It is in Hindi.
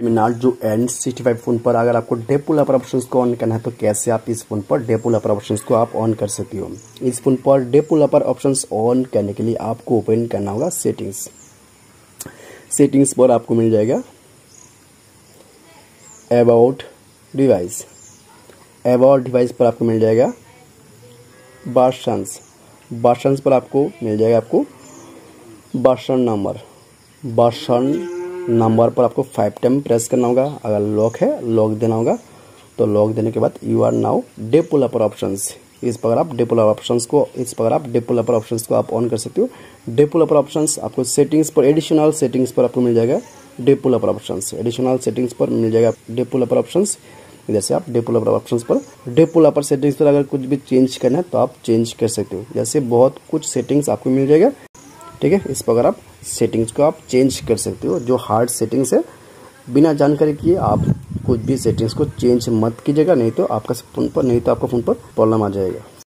टर्मिनल जो एन सिक्सटी फाइव फ़ोन पर अगर आपको डे पुल अपर ऑप्शन को ऑन करना है तो कैसे आप इस फ़ोन पर डे पुल अपर ऑप्शन को आप ऑन कर सकते हो? इस फ़ोन पर developer option on करने के लिए आपको ओपन करना होगा सेटिंग्स सेटिंग्स पर आपको मिल जाएगा अबाउट डिवाइस अबाउट डिवाइस पर आपको मिल जाएगा बार्शंस बार्शंस पर आपको मिल जाएगा आपको बार्शन नंबर बार्शन नंबर पर आपको फाइव टाइम प्रेस करना होगा। अगर लॉक है लॉक देना होगा। तो लॉक देने के बाद you are now developer option इस पर आप डे पुल ऑप्शन को, इस पर आप डे पुल अपर ऑप्शन को आप ऑन कर सकते हो। डे पुल अपर ऑप्शन आपको सेटिंग्स पर एडिशनल सेटिंग्स पर आपको मिल जाएगा। Developer option additional settings पर मिल जाएगा डे पुल अपर ऑप्शन जैसे आप डे पुल अपर ऑप्शन पर डे पुल अपर सेटिंग्स पर अगर कुछ भी चेंज करना है तो आप चेंज कर सकते हो। जैसे बहुत कुछ सेटिंग्स आपको मिल जाएगा। ठीक है? इस पर आप सेटिंग्स को आप चेंज कर सकते हो, जो हार्ड सेटिंग्स है, बिना जानकारी किए आप कुछ भी सेटिंग्स को चेंज मत कीजिएगा, नहीं तो आपका फ़ोन पर, नहीं तो आपका फ़ोन पर प्रॉब्लम आ जाएगा।